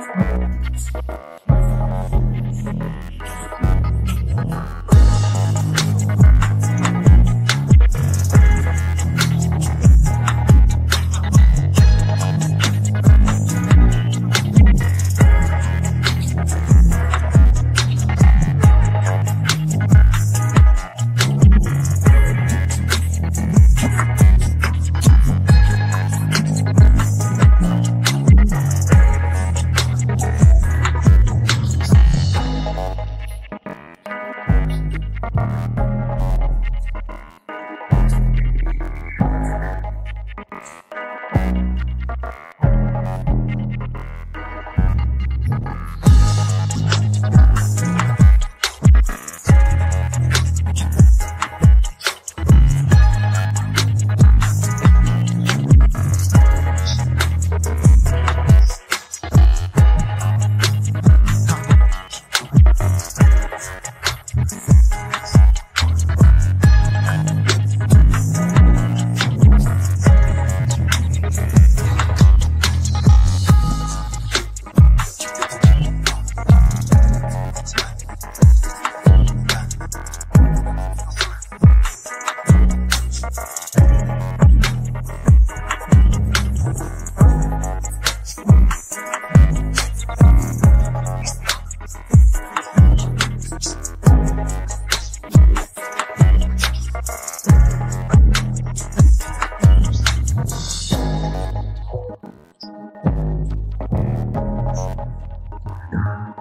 Thank you. Thank